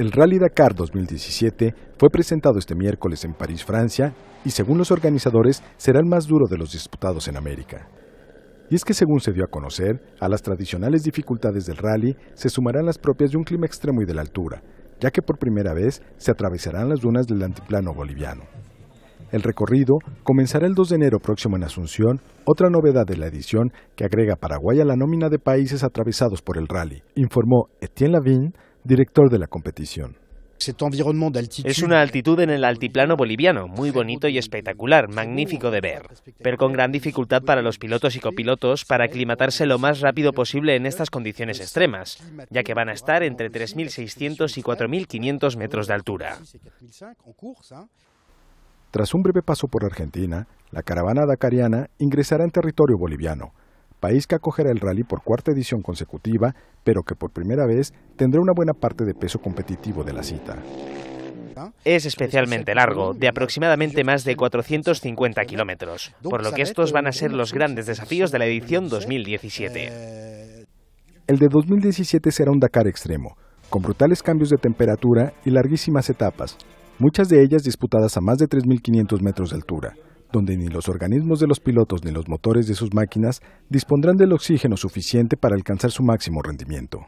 El Rally Dakar 2017 fue presentado este miércoles en París, Francia, y según los organizadores será el más duro de los disputados en América. Y es que según se dio a conocer, a las tradicionales dificultades del rally se sumarán las propias de un clima extremo y de la altura, ya que por primera vez se atravesarán las dunas del antiplano boliviano. El recorrido comenzará el 2 de enero próximo en Asunción, otra novedad de la edición que agrega Paraguay a la nómina de países atravesados por el rally, informó Etienne Lavigne, director de la competición. Es una altitud en el altiplano boliviano, muy bonito y espectacular, magnífico de ver, pero con gran dificultad para los pilotos y copilotos para aclimatarse lo más rápido posible en estas condiciones extremas, ya que van a estar entre 3.600 y 4.500 metros de altura. Tras un breve paso por Argentina, la caravana dakariana ingresará en territorio boliviano, país que acogerá el rally por cuarta edición consecutiva, pero que por primera vez tendrá una buena parte de peso competitivo de la cita. Es especialmente largo, de aproximadamente más de 450 kilómetros, por lo que estos van a ser los grandes desafíos de la edición 2017. El de 2017 será un Dakar extremo, con brutales cambios de temperatura y larguísimas etapas, muchas de ellas disputadas a más de 3.500 metros de altura donde ni los organismos de los pilotos ni los motores de sus máquinas dispondrán del oxígeno suficiente para alcanzar su máximo rendimiento.